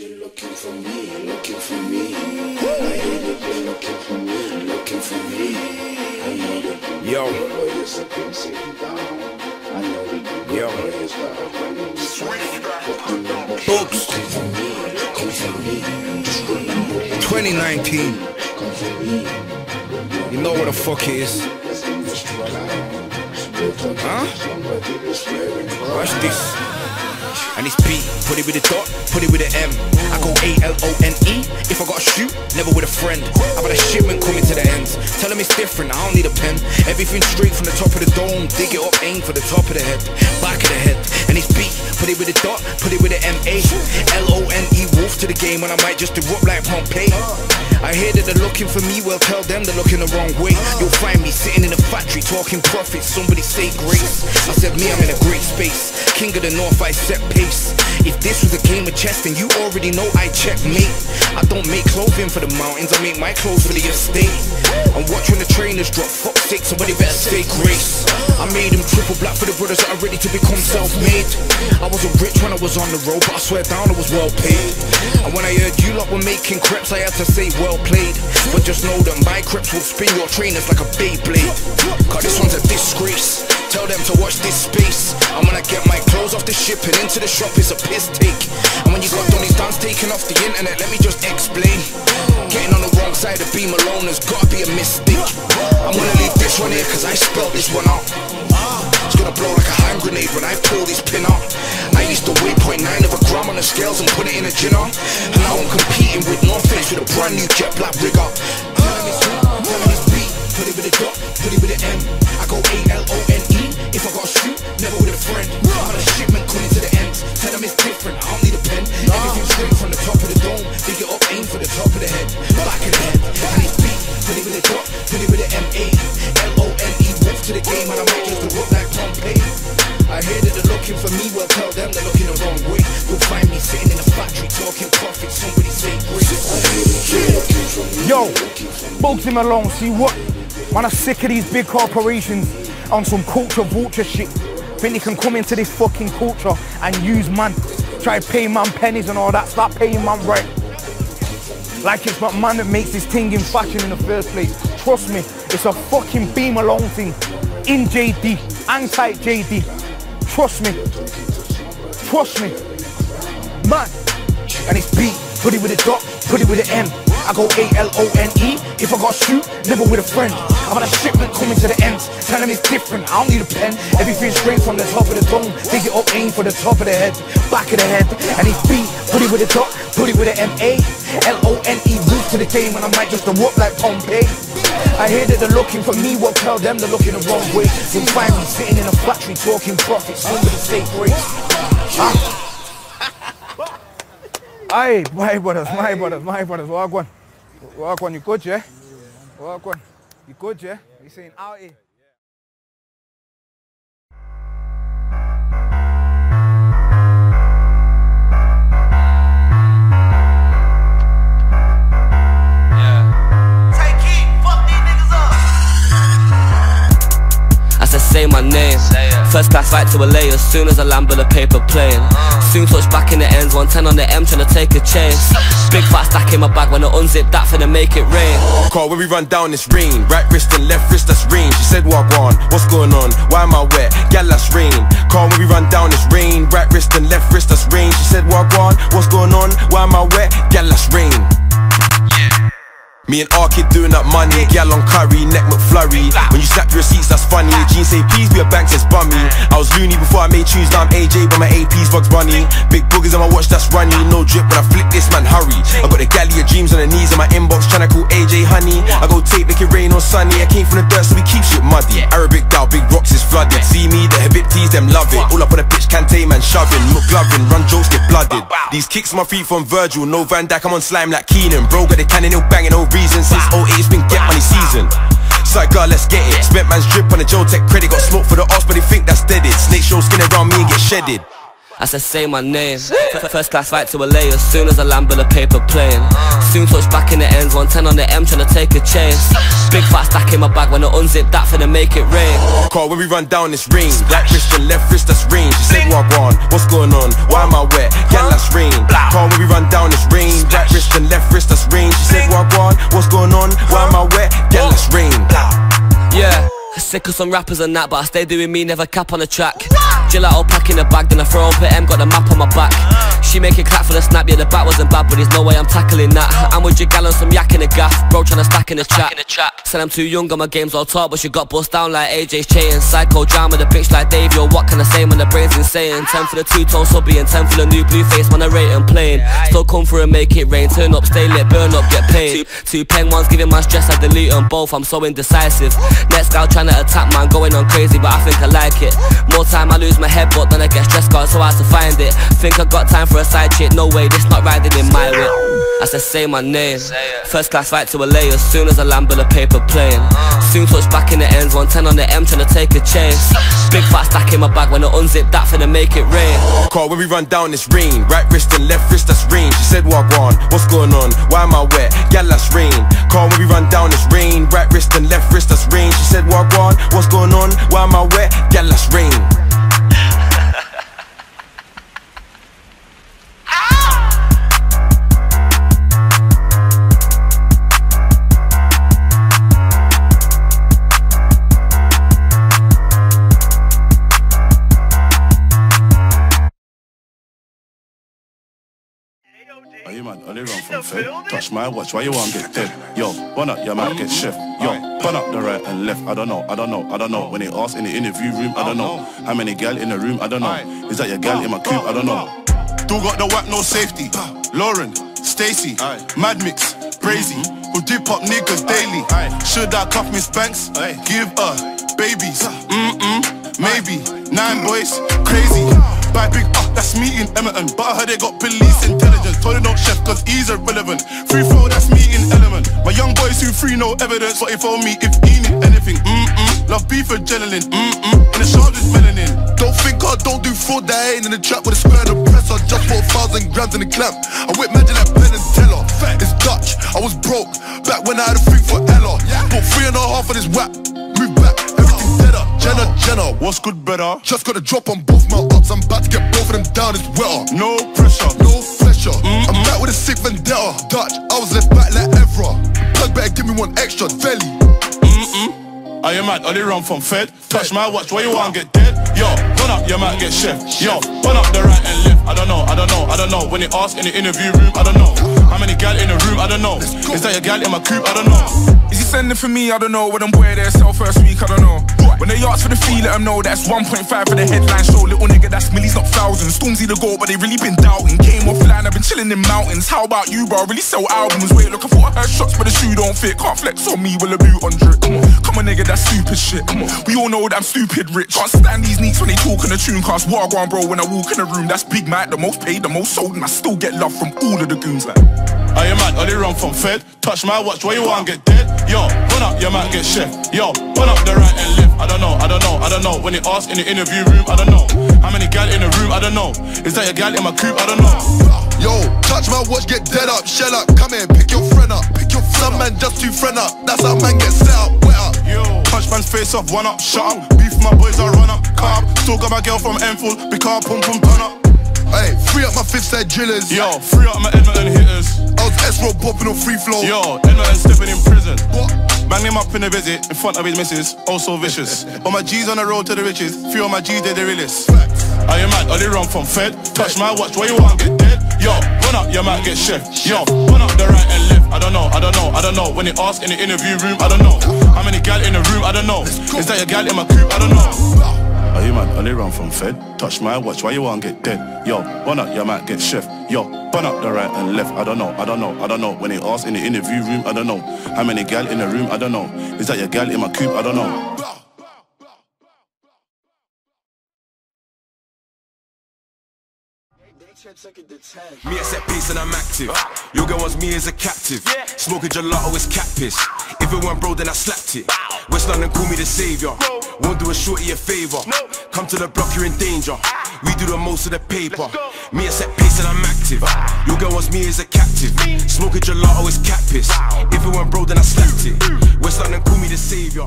You're looking for me, looking for me. I hear that you're looking for me, looking for me. I know that you Yo. players have been sitting down. I know that you Yo. players that are running the street. Books Come for me, come for me. Just remember that 2019. come for me. You know what the fuck it is. There's in this around. Split on Huh? somebody is wearing Watch this. And it's P, put it with a dot, put it with an M. I go A L O N E. If I got to shoot, never with a friend. I got a shipment coming to the ends. Tell them it's different, I don't need a pen. Everything straight from the top of the dome. Dig it up, aim for the top of the head, back of the head. And it's B, put it with a dot, put it with an M A. L O N E, wolf to the game, and I might just erupt like Pompeii. I hear that they're looking for me, well tell them they're looking the wrong way. You'll find me sitting in a factory talking profits, somebody say grace. I said me, I'm in a great space. King of the north, I set pace. If this was a game of chess, then you already know I checkmate. I don't make clothing for the mountains, I make my clothes for the estate. And watch when the trainers drop, fuck sake, somebody better say grace. I made them triple black for the brothers that are ready to become self-made. I wasn't rich when I was on the road, but I swear down I was well paid. And when I heard you lot were making crepes, I had to say well played. But just know that my crepes will spin your trainers like a Beyblade. Cause this one's a disgrace. Tell them to watch this space. And when I get my clothes off the ship and into the shop It's a piss take. And when you got Donny's dance taken off the internet Let me just explain. Getting on the wrong side of B. Malone has gotta be a mistake. I'm gonna leave this one here cause I spelled this one out. It's gonna blow like a hand grenade when I pull this pin out. I used to weigh 0.9 of a gram on the scales and put it in a gin And now I'm competing with North Face with a brand new jet black rig up Put it with a dot, put it with an M. I go 8 for me, well tell them they're looking the wrong way. You'll find me sitting in a factory talking profit, somebody say grace. Yo, Bugzy Malone, see what? Man, I'm sick of these big corporations on some culture vulture shit. Think they can come into this fucking culture and use man, try to pay man pennies and all that. Start paying man right. Like it's not man that makes this thing in fashion in the first place. Trust me, it's a fucking B. Malone thing. In JD, anti JD. Trust me. Trust me. Man. And it's B, put it with a dot, put it with an M. I go A-L-O-N-E, if I got shoot, never with a friend. I'm on a shipment coming to the ends, tell them it's different, I don't need a pen. Everything straight from the top of the dome, dig it up, aim for the top of the head, back of the head. And it's B, put it with a dot, put it with an M-A, L-O-N-E, move to the game, and I might just erupt like Pompeii. I hear that they're looking for me, well tell them they're looking the wrong way. You'll find me sitting in a factory talking profit, somebody say grace. Huh? Ah. Aye, my brothers, my brothers, my brothers. Walk one. Walk you yeah? Eh? Walk one. You good, yeah? You saying out here? Right to LA as soon as I land with a paper plane. Soon touch back in the ends, 110 on the M trying to take a chance. Big fat stack in my bag when I unzip that finna make it rain. Call when we run down this rain. Right wrist and left wrist that's rain. She said what on, what's going on, why am I wet, gal that's rain. Call when we run down this rain. Right wrist and left wrist that's rain. She said what on, what's going on, why am I wet, me and R kid doing up money, gal on curry, neck McFlurry. When you snap your receipts, that's funny. Jeans say please be a bank says bummy. I was loony before I made tunes, now I'm AJ, but my AP's Bugs Bunny. Big boogers on my watch, that's runny. No drip when I flick this man, hurry. I got the galley of dreams on the knees in my inbox, tryna call AJ honey. I go tape, make it rain on sunny. I came from the dirt, so we keep shit muddy. Arabic flooded. See me, the Habibtis, them love it. All up on the pitch, Kante man shoving. McLovin, run jokes, get blooded. These kicks my feet from Virgil, no Van Dijk, I'm on slime like Keenan. Bro, got the cannon, no banging, no reason. Since 08, it's been get money season. Side girl, let's get it. Spent man's drip on the Joe Tech credit. Got smoke for the ops, but they think that's deaded. Snake show skin around me and get shedded. I said say my name First class right to LA as soon as I land with a paper plane Soon touch back in the ends, 110 on the M trying to take a chance Big fat stack in my bag when I unzip that finna make it rain Call when we run down this ring Right wrist and left wrist, that's. She said, What on? What's going on? Why am I wet? Sick of some rappers and that, but I stay doing me, never cap on the track. Gelato pack in the bag, then I throw up at M, got the map on my back. She make it clap for the snap, yeah, the bat wasn't bad, but there's no way I'm tackling that. I'm with your gal on some yak in the gaff, bro tryna stack in the chat. Said I'm too young, got my games all top, but she got bust down like AJ's chain. Psychodrama, the bitch like Dave, yo, what can I say when the brain's insane? 10 for the two-tone subby and 10 for the new blue face, when I rate and plain. Still come through and make it rain, turn up, stay lit, burn up, get paid. Two, two pen ones giving my stress, I delete them both, I'm so indecisive. Next gal tryna attack man, going on crazy, but I think I like it. More time I lose my head, but then I get stressed, got so hard to find it. Think I got time for a side chick, no way, this not riding in my whip. I said say my name. First class right to LA as soon as I land with a paper plane. Soon touch back in the ends, 110 on the M trying to take a chase Big fat stack in my bag when I unzip that finna make it rain. Call when we run down this rain. Right wrist and left wrist that's rain. She said what on, what's going on, why am I wet? Yeah that's rain. Call when we run down this rain. Right wrist and left wrist that's rain. She said what on, what's going on, why am I wet? Yeah that's rain Are you man? Are they run from Fed? Touch my watch, why you want get dead? Yo, burn up, your man get chef. Yo, burn up the right and left. I don't know, I don't know, I don't know. When they ask in the interview room, I don't know. How many gal in the room, I don't know. Is that your gal in my coop? I don't know. Still got the whack, no safety. Lauren, Stacy, Mad Mix, Brazy, who dip up niggas daily. Should I cuff Miss Banks? Give her babies. Mm-mm, maybe. Nine boys, crazy. Buy big up, that's me in Edmonton. But I heard they got police intelligence. Told don't chef cause he's irrelevant. Free throw, that's me in element. My young boys who free no evidence. But if on me, if he need anything, mm-mm. Love beef adrenaline, mm-mm. And the sharp is melanin. Don't think I don't do fraud that ain't in the trap with a square and a press. I just bought thousand grams in the clamp. I whip magic like Penn and Teller. It's Dutch, I was broke back when I had a thing for Ella. Bought three and a half of this whack. Move back, everything deader. Oh. Jenna, Jenna, What's good, better? just got a drop on both. I'm about to get both of them down, as well. No pressure. No pressure. I'm back with a sick vendetta. Dutch, I was left back like Evra. Plug better give me one extra belly. Are you mad? Are they run from Fed? Touch my watch, why you want get dead? Yo, run up, you might get chef. Yo, run up the right and left. I don't know, I don't know, I don't know. When they ask in the interview room, I don't know. How many gal in the room? I don't know. Is that your gal in my coop? I don't know. Is he sending for me? I don't know. When I'm boy there, sell first week, I don't know. When they ask for the fee, let them know that's 1.5 for the headline show. Little nigga, that's millies, not thousands. Stormzy the goal, but they really been doubting. Came offline, I've been chilling in mountains. How about you, bro? Really sell albums. Wait, look, I thought shots, but the shoe don't fit. Can't flex on me with a boot on drip. Come on, come on, nigga, that's stupid shit. On, we all know that I'm stupid rich. Can't stand these neeks when they talk in the tune cast. Wagwan, bro, when I walk in the room, that's Big Mac, the most paid, the most sold, and I still get love from all of the goons. Like, Are you mad? Are they run from Fed? Touch my watch, where you want get dead? Yo, run up, you might get chef. Yo, run up the right and left. I don't know, I don't know, I don't know. When they ask in the interview room, I don't know. How many gal in the room? I don't know. Is that your gal in my coop? I don't know. Yo, touch my watch, get dead up, shell up, come here, pick your friend up, pick your friend some man just too friend up. That's how man get set up, wet up. Yo, punch man's face off, one up, shut up. Beef my boys, I run up, calm. Still got my girl from Enfield, big car, pum pum, turn up. Hey, free up my fifth side drillers. Yo, free up my Edmonton hitters. I was S-Row popping on free flow. Yo, Edmonton stepping in prison. What? Bang him up in a visit in front of his missus, oh, also vicious. All my G's on the road to the riches, few of my G's they're the realest. Are you mad? Are they run from Fed? Touch my watch, where you want get dead? Yo, run up, you might get chef. Yo, run up the right and left. I don't know, I don't know, I don't know. When they ask in the interview room, I don't know. How many gal in the room? I don't know. Is that your gal in my coop? I don't know. Are you mad? Are they run from Fed? Touch my watch, why you want get dead? Yo, burn up, you might get chef. Yo, burn up the right and left. I don't know, I don't know, I don't know. When they ask in the interview room, I don't know. How many gal in the room? I don't know. Is that your gal in my coop? I don't know. Me at set piece and I'm active. Your girl wants me as a captive. Smoking gelato is cat piss. If it weren't bro, then I slapped it. West London call me the savior. Won't do a shorty a favor. Come to the block, you're in danger. We do the most of the paper. Me I set piece and I'm active. Your girl wants me as a captive. Smoking gelato is cat piss. If it weren't bro, then I slapped it. West London call me the savior.